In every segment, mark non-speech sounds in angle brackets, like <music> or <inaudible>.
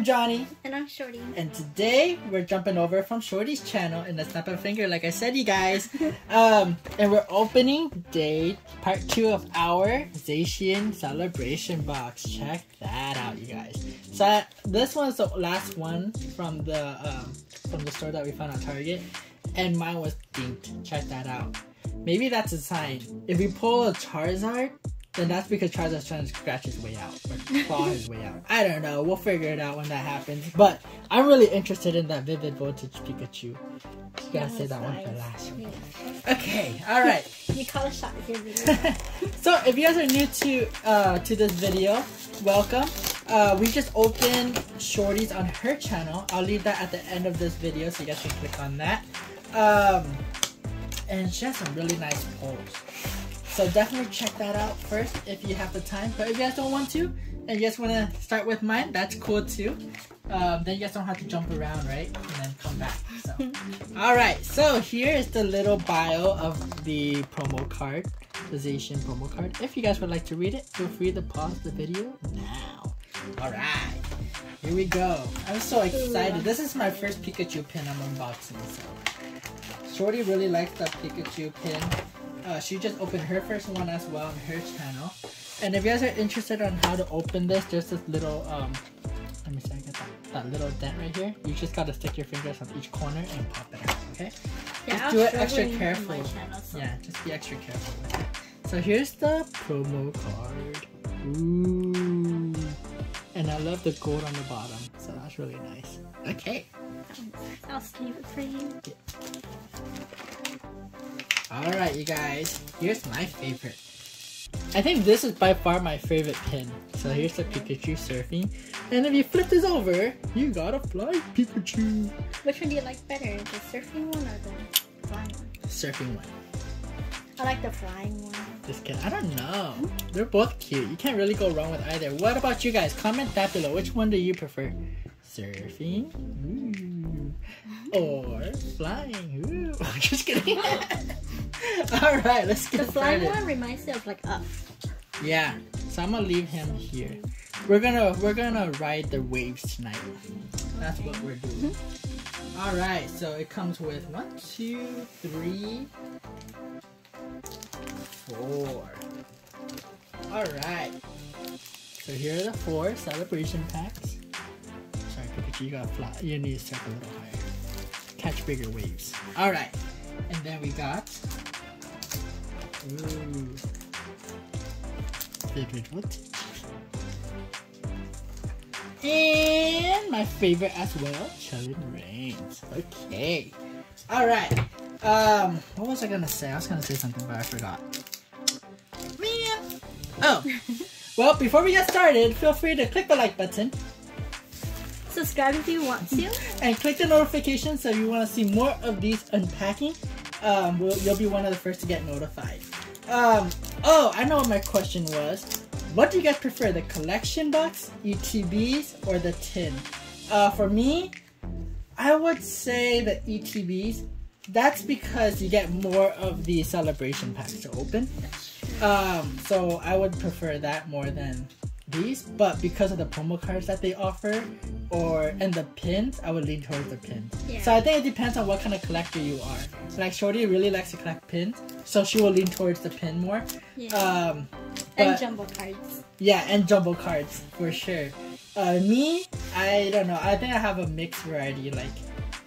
I'm Johnny. And I'm Shorty. And today we're jumping over from Shorty's channel in the Snap of a Finger, like I said, you guys. <laughs> um, and we're opening day part two of our Zacian celebration box. Check that out, you guys. So uh, this one's the last one from the um, from the store that we found on Target, and mine was dinked. Check that out. Maybe that's a sign. If we pull a Charizard, then that's because Charizard's trying to scratch his way out or claw his way out. I don't know. We'll figure it out when that happens. But I'm really interested in that Vivid Voltage Pikachu. You gotta say that one for last. Okay, all right. <laughs> you call a shot with your video. so if you guys are new to uh, to this video, welcome. Uh, we just opened Shorty's on her channel. I'll leave that at the end of this video so you guys can click on that. Um, and she has some really nice polls. So definitely check that out first if you have the time. But if you guys don't want to, and you guys want to start with mine, that's cool too. Um, then you guys don't have to jump around, right? And then come back. So, <laughs> all right. So here is the little bio of the promo card, the Zacian promo card. If you guys would like to read it, feel free to pause the video now. All right. Here we go. I'm so excited. This is my first Pikachu pin I'm unboxing. So, Shorty really likes the Pikachu pin. Uh, she just opened her first one as well on her channel. And if you guys are interested on how to open this, there's this little, um, let me see, I get that, that little dent right here. You just gotta stick your fingers on each corner and pop it out, okay? Yeah, just I do it extra careful. channel, so- Yeah, just be extra careful with it. So here's the promo card. Ooh. And I love the gold on the bottom, so that's really nice. Okay. I'll save it for you. Alright, you guys. Here's my favorite. I think this is by far my favorite pin. So here's the Pikachu surfing. And if you flip this over, you got a flying Pikachu. Which one do you like better, the surfing one or the flying one? Surfing one. I like the flying one. Just kidding. I don't know. They're both cute. You can't really go wrong with either. What about you guys? Comment that below. Which one do you prefer? Surfing? Ooh. <laughs> Or flying? Ooh. <laughs> Just kidding. <laughs> Alright, let's get The flying started. one reminds me of like up. Yeah. So I'm gonna leave him here. We're gonna we're gonna ride the waves tonight. That's what we're doing. Mm-hmm. Alright, so it comes with one, two, three, four. Alright. So here are the four celebration packs. You gotta fly. You need to start a little higher. Catch bigger waves. Alright. And then we got. Ooh. Vivid Voltage. And my favorite as well, Chilling Reigns. Okay. Alright. Um, what was I gonna say? I was gonna say something, but I forgot. Man. Oh. <laughs> well, before we get started, feel free to click the like button Subscribe if you want to. and click the notification so if you want to see more of these unpacking. Um, we'll, you'll be one of the first to get notified. Um, oh, I know what my question was. What do you guys prefer, the collection box, ETBs, or the tin? Uh, for me, I would say the ETBs. That's because you get more of the celebration packs to open. Um, so I would prefer that more than these, but because of the promo cards that they offer, or and the pins, I would lean towards the pins. Yeah. So I think it depends on what kind of collector you are. Like Shorty really likes to collect pins, so she will lean towards the pin more. Yeah. Um, and jumbo cards. yeah, and jumbo cards for sure. Uh, me, I don't know. I think I have a mixed variety, like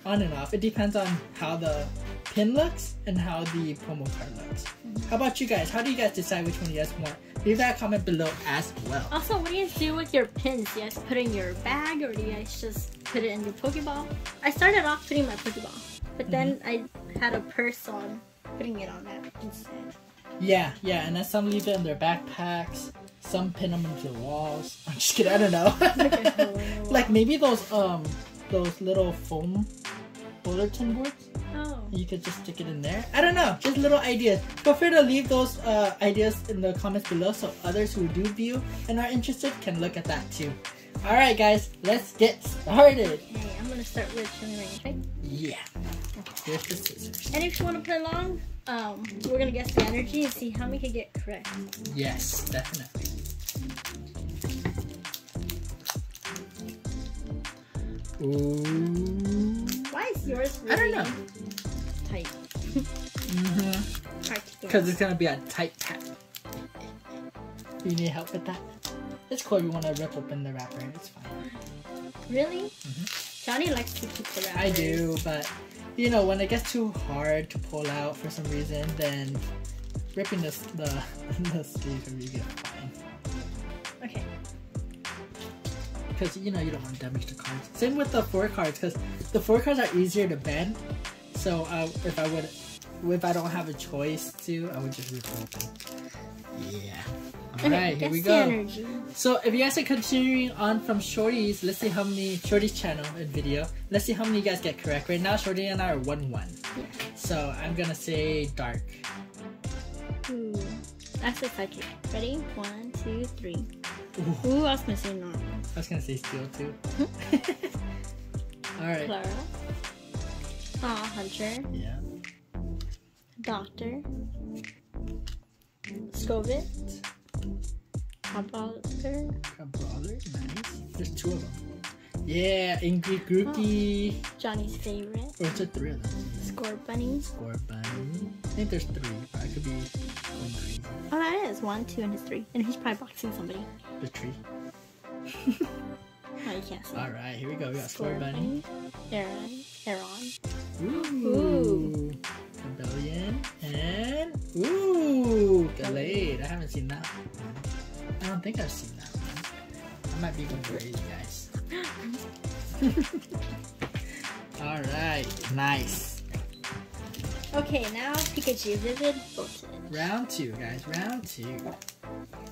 on and off. It depends on how the pin looks and how the promo card looks. How about you guys? How do you guys decide which one you guys want? Leave that comment below as well. Also, what do you guys do with your pins? Do you guys put it in your bag or do you guys just put it in your Pokeball? I started off putting my Pokeball, but then I had a purse, on putting it on that instead. Yeah, yeah, and then some leave it in their backpacks. Some pin them into the walls. <laughs> I'm just kidding. I don't know. Like a hole in the wall. like maybe those um those little foam bulletin boards. Oh. You could just stick it in there. I don't know, just little ideas. Feel free to leave those uh, ideas in the comments below so others who do view and are interested can look at that too. Alright guys, let's get started. Okay, I'm gonna start with Chilling Reigns, right? Yeah. Here's the scissors. And if you want to play along, um, we're gonna guess the energy and see how many can get correct. Yes, definitely. Ooh. Why is yours I don't know. Because it's gonna be a tight tap. You need help with that? It's cool if you want to rip open the wrapper. It's fine. Really? Johnny likes to keep the wrappers. I do, but you know when it gets too hard to pull out for some reason, then ripping the the, <laughs> the sleeve would be fine. Okay. Because you know you don't want to damage the cards. Same with the four cards, because the four cards are easier to bend. So uh, if I would, if I don't have a choice to, I would just rip it open. Yeah. All Okay, right, here we go. energy. So if you guys are continuing on from Shorty's, let's see how many Shorty's channel and video. Let's see how many you guys get correct. Right now, Shorty and I are one one. Yeah. So I'm gonna say dark. Ooh. That's a psychic. Ready? One, two, three. Ooh, Ooh, I was gonna say normal. I was gonna say steel too. <laughs> All right. Klara. Aw, Hunter. Yeah. Doctor. Skwovet. Hobbolter. A nice. There's two of them. Yeah, Ingrid Grookey. Oh, Johnny's favorite. Or is it three of them? Score Bunny. Score bunny. I think there's three, but I could be going crazy. Oh, that is one, two, and his three. And he's probably boxing somebody. The tree. <laughs> Oh, you can't see. All right, here we go. We got score bunny. Aron. Aron. Ooh. Ooh. Rebellion. And ooh, Gallade. I haven't seen that one. I don't think I've seen that one. I might be going crazy, guys. <laughs> All right, nice. Okay, now Pikachu Vivid Voltage. Round two, guys. Round two.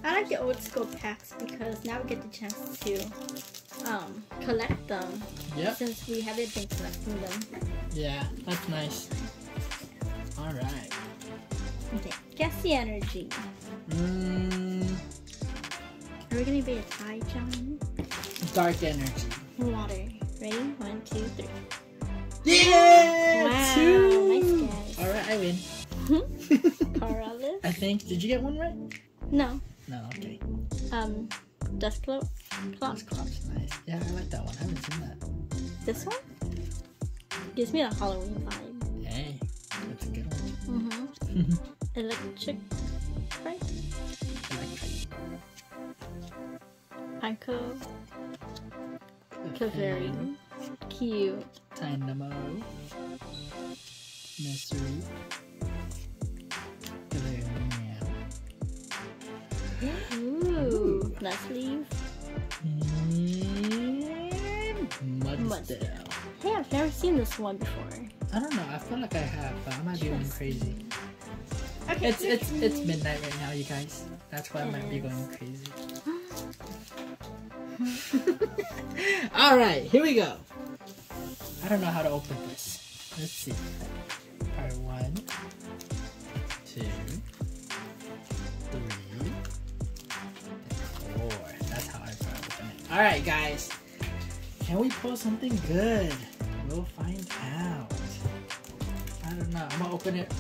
I like the old school packs because now we get the chance to um, collect them Yep. since we haven't been collecting them. Yeah, that's nice. All right. Okay, guess the energy. Mm, Are we gonna be a tie, John? dark energy. Water. Ready? One, two, three. Yeah, Wow, two. nice guess. All right, I win. <laughs> I think. Did you get one right? No. No. Okay. Um, Dusclops. Clock. This clock's nice. Yeah, I like that one. I haven't seen that. This one gives me a Halloween vibe. Hey, that's a good one. Mm-hmm. Electric. Right? Electric. Panko. Kaveri. Cute. Dynamo. Mystery. Galarian. Ooh. Leave. And Mudsdale. Hey, I've never seen this one before. I don't know. I feel like I have, but I might be going crazy. It's it's it's midnight right now, you guys. That's why I might be going crazy. <laughs> All right, here we go. I don't know how to open this. Let's see. All right, one, two, three, four. That's how I try to open it. All right, guys. Can we pull something good? We'll find out. I don't know. I'm gonna open it.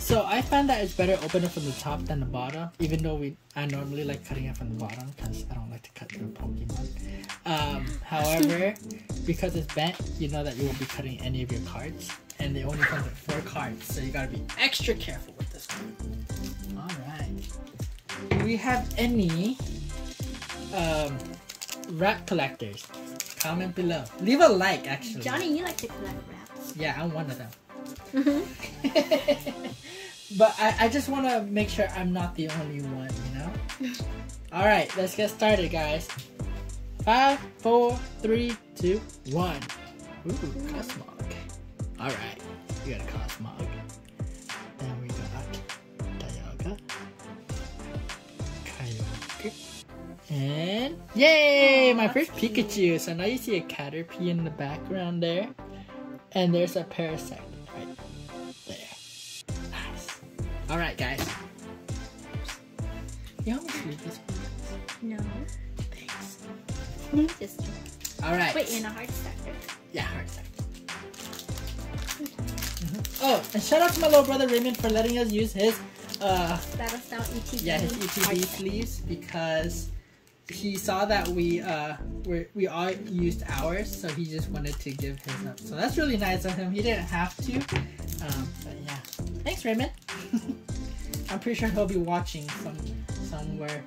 So I find that it's better open it from the top than the bottom, even though we I normally like cutting it from the bottom because I don't like to cut through Pokemon. Um, however, <laughs> because it's bent, you know that you won't be cutting any of your cards, and they only come with four cards, so you gotta be extra careful with this one. All right. Do we have any um, wrap collectors? Comment below. Leave a like, actually. Johnny, you like to collect wraps. Yeah, I'm one of them. Mm-hmm. <laughs> but I, I just want to make sure I'm not the only one, you know? <laughs> Alright, let's get started, guys. Five, four, three, two, one. Ooh, Cosmog. Alright, we got a Cosmog. Then we got Dialga. Kyogre. And yay! My first. Pikachu. So now you see a Caterpie in the background there. And there's a Parasect Alright, guys. You to read this one? No. Thanks. Just Alright. wait in a hard stacker. Yeah, hard second. Oh, and shout out to my little brother Raymond for letting us use his uh Battle style ETB. yeah his ETB sleeves because he saw that we uh we we all used ours, so he just wanted to give his up. So that's really nice of him. He didn't have to. Um, but yeah, thanks, Raymond. <laughs> I'm pretty sure he'll be watching some somewhere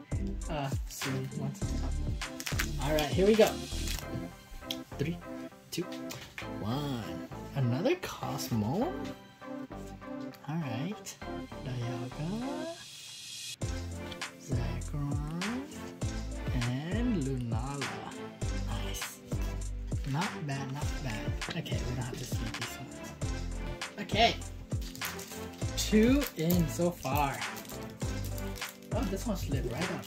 uh soon once. All right, here we go. Three, two, one. Another Cosmog. All right, Dialga, Two in so far. Oh, this one slid right up.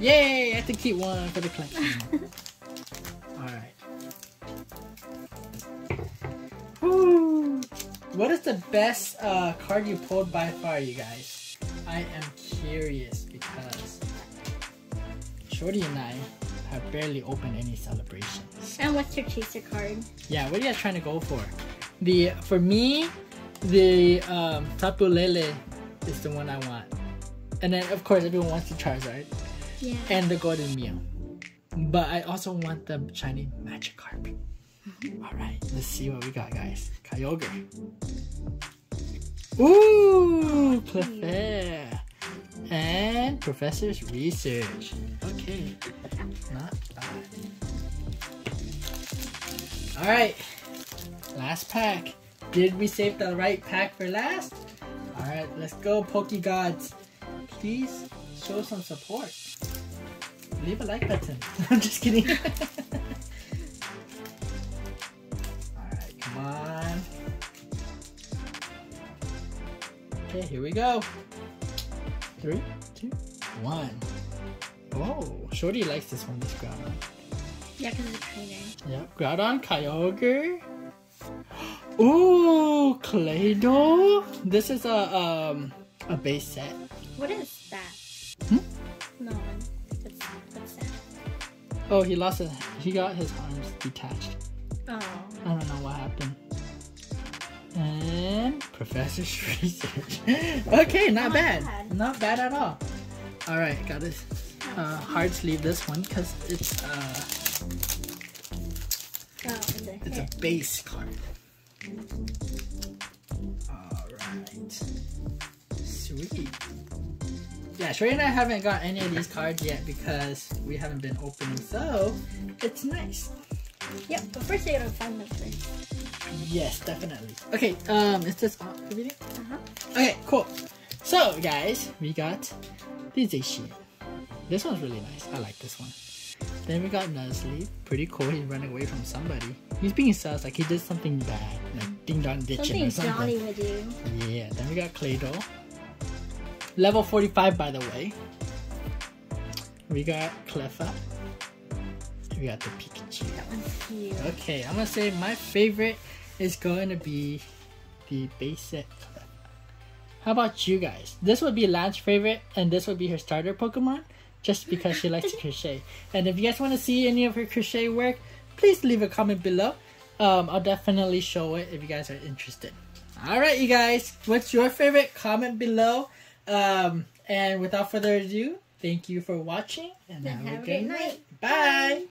Yay! I have to keep one for the collection. <laughs> Alright. Woo! What is the best uh, card you pulled by far, you guys? I am curious because Shorty and I have barely opened any celebrations. And what's your chaser card? Yeah, what are you guys trying to go for? The for me, the um, Tapu Lele is the one I want, and then of course everyone wants the Charizard Yeah. and the Golden Mew. But I also want the shiny Magikarp. All right, let's see what we got, guys. Kyogre. Ooh, Clefairy. And Professor's Research. Okay, not bad. All right, last pack. Did we save the right pack for last? All right, let's go, Poke Gods. Please show some support. Leave a like button. <laughs> I'm just kidding. <laughs> Alright, come on. Okay, here we go. Three, two, one. Whoa, Shorty likes this one, this Groudon. Yeah, because it's a trainer. Yep, Groudon, Kyogre. <gasps> Oh, Ooh, Claydol. This is a um a base set. What is that? Hmm? No. What's that? Oh, he lost his. He got his arms detached. Oh. I don't know what happened. And Professor's <laughs> research. okay, not Not bad. bad. Not bad at all. All right, got this. Uh, hard sleeve this one because it's uh Oh, it's a it's a base card. All right, sweet. Yeah, Sherry and I haven't got any of these cards yet because we haven't been opening, so it's nice. Yep, but first you gotta find them first. Yes, definitely. Okay, um, is this on everything? Uh-huh. Okay, cool. So, guys, we got the Zacian. This one's really nice. I like this one. Then we got Nuzleaf. Pretty cool. He's running away from somebody. He's being sus like he did something bad, ding dong ditching Something or something. Johnny would do. Yeah. Then we got Claydol. Level 45, by the way. We got Cleffa. We got the Pikachu. That one's cute. Okay, I'm gonna say my favorite is going to be the basic. How about you guys? This would be Lance's favorite, and this would be her starter Pokemon, just because she likes to <laughs> crochet. And if you guys want to see any of her crochet work, please leave a comment below. Um, I'll definitely show it if you guys are interested. All right, you guys, what's your favorite? Comment below. Um, and without further ado, thank you for watching, and Then have, have a good night. night. Bye.